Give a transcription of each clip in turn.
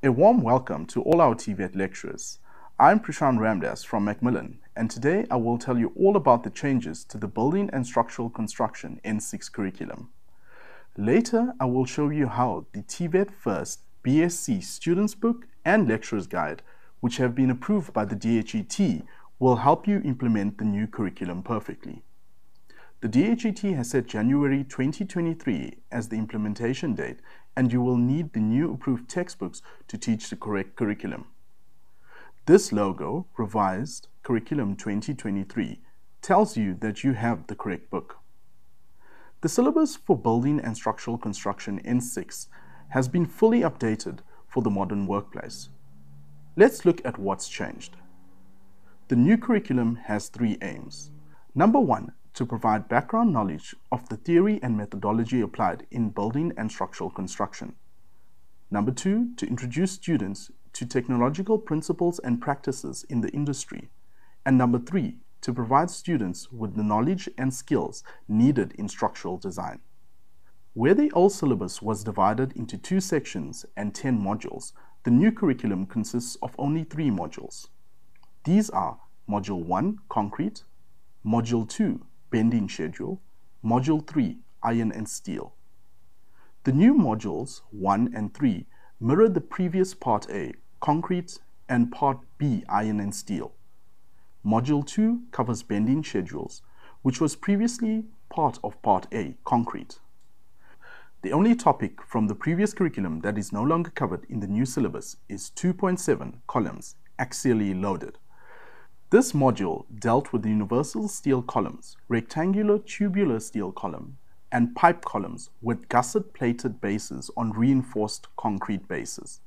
A warm welcome to all our TVET lecturers. I'm Prashant Ramdas from Macmillan and today I will tell you all about the changes to the Building and Structural Construction N6 curriculum. Later I will show you how the TVET First BSc Students Book and Lecturer's Guide, which have been approved by the DHET, will help you implement the new curriculum perfectly. The DHET has set January 2023 as the implementation date and you will need the new approved textbooks to teach the correct curriculum. This logo, Revised Curriculum 2023, tells you that you have the correct book. The syllabus for Building and Structural Construction N6 has been fully updated for the modern workplace. Let's look at what's changed. The new curriculum has three aims. Number one, to provide background knowledge of the theory and methodology applied in building and structural construction. Number two, to introduce students to technological principles and practices in the industry. And number three, to provide students with the knowledge and skills needed in structural design. Where the old syllabus was divided into two sections and 10 modules, the new curriculum consists of only three modules. These are Module 1, Concrete, Module 2, bending schedule, Module 3, iron and steel. The new modules 1 and 3 mirror the previous Part A, concrete, and Part B, iron and steel. Module 2 covers bending schedules, which was previously part of Part A, concrete. The only topic from the previous curriculum that is no longer covered in the new syllabus is 2.7 columns, axially loaded. This module dealt with the universal steel columns, rectangular tubular steel column, and pipe columns with gusset plated bases on reinforced concrete bases.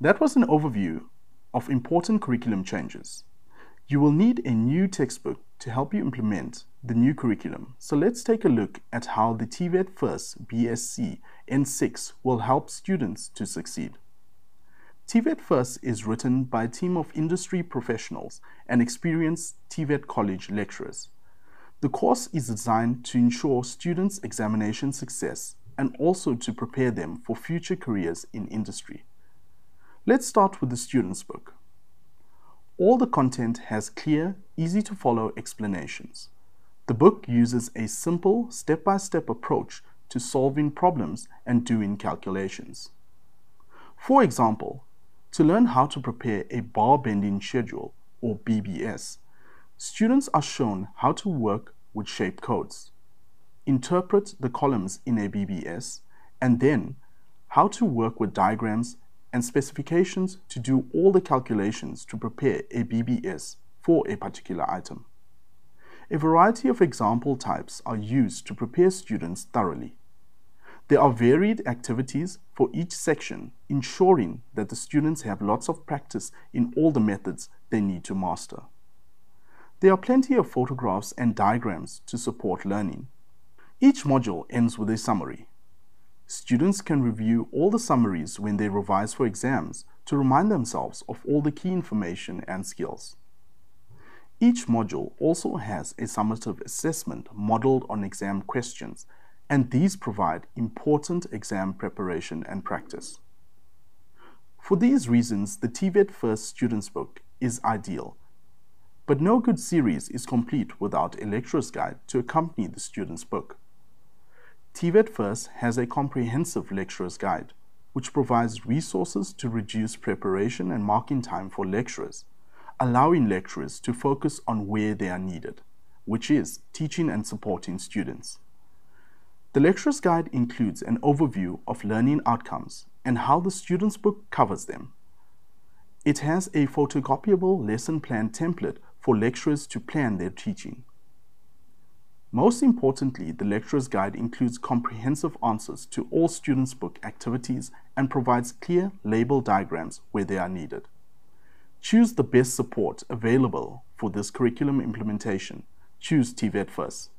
That was an overview of important curriculum changes. You will need a new textbook to help you implement the new curriculum. So let's take a look at how the TVET First BSc N6 will help students to succeed. TVET First is written by a team of industry professionals and experienced TVET college lecturers. The course is designed to ensure students' examination success and also to prepare them for future careers in industry. Let's start with the student's book. All the content has clear, easy to follow explanations. The book uses a simple step-by-step -step approach to solving problems and doing calculations. For example, to learn how to prepare a bar bending schedule, or BBS, students are shown how to work with shape codes, interpret the columns in a BBS, and then how to work with diagrams and specifications to do all the calculations to prepare a BBS for a particular item. A variety of example types are used to prepare students thoroughly. There are varied activities for each section, ensuring that the students have lots of practice in all the methods they need to master. There are plenty of photographs and diagrams to support learning. Each module ends with a summary. Students can review all the summaries when they revise for exams to remind themselves of all the key information and skills. Each module also has a summative assessment modeled on exam questions and these provide important exam preparation and practice. For these reasons, the TVET First Students Book is ideal, but no good series is complete without a lecturer's guide to accompany the student's book. TVET First has a comprehensive lecturer's guide, which provides resources to reduce preparation and marking time for lecturers, allowing lecturers to focus on where they are needed, which is teaching and supporting students. The lecturer's guide includes an overview of learning outcomes and how the student's book covers them. It has a photocopiable lesson plan template for lecturers to plan their teaching. Most importantly, the lecturer's guide includes comprehensive answers to all students' book activities and provides clear label diagrams where they are needed. Choose the best support available for this curriculum implementation. Choose TVET First.